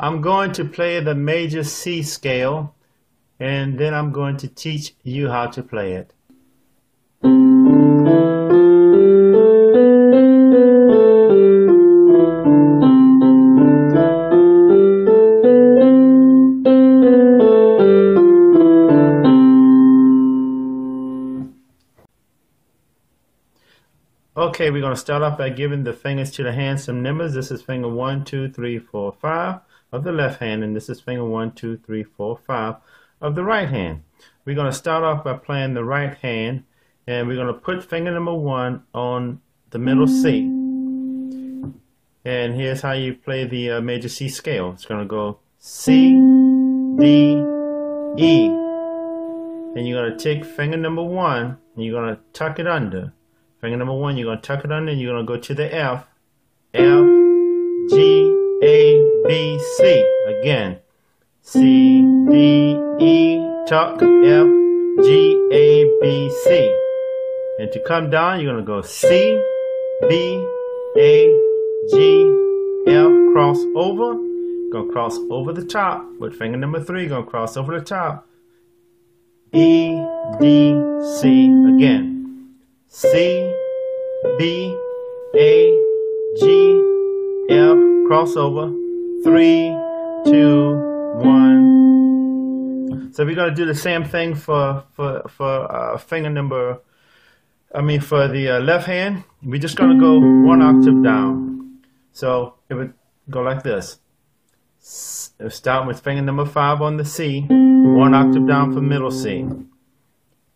I'm going to play the major C scale and then I'm going to teach you how to play it. Okay, we're going to start off by giving the fingers to the hand some numbers. This is finger 1, 2, 3, 4, 5 of the left hand, and this is finger 1, 2, 3, 4, 5 of the right hand. We're going to start off by playing the right hand, and we're going to put finger number 1 on the middle C. And here's how you play the uh, major C scale. It's going to go C, D, E. And you're going to take finger number 1, and you're going to tuck it under. Finger number one, you're going to tuck it under and you're going to go to the F. F, G, A, B, C. Again. C, D, E, tuck, F, G, A, B, C. And to come down, you're going to go C, B, A, G, F, cross over. To cross over the top with finger number three. To cross over the top. E, D, C again. C, B, A, G, F, crossover, three, two, one. So we're to do the same thing for, for, for uh, finger number, I mean for the uh, left hand. We're just going to go one octave down. So it would go like this. Start with finger number five on the C, one octave down for middle C.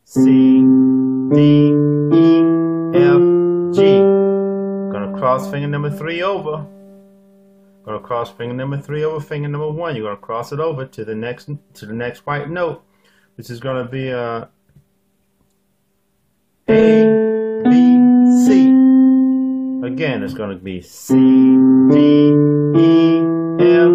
C, D, E, F, G. Gonna cross finger number three over. Gonna cross finger number three over finger number one. You're gonna cross it over to the next to the next white note, which is gonna be a A B C. Again, it's gonna be C D E F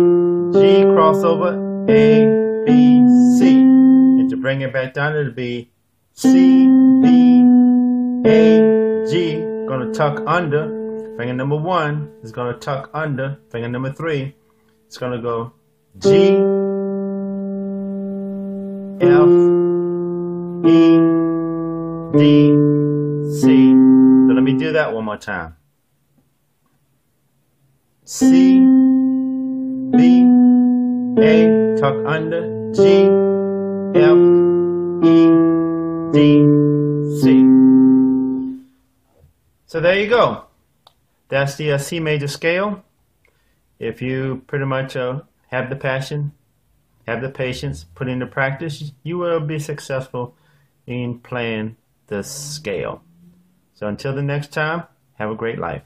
G crossover A B C. And to bring it back down, it'll be C B A G going to tuck under. Finger number one is going to tuck under. Finger number three, it's going to go G, F, E, D, C. So let me do that one more time. C, B, A, tuck under, G, F, E, D, C. So there you go. That's the uh, C major scale. If you pretty much uh, have the passion, have the patience, put into practice, you will be successful in playing the scale. So until the next time, have a great life.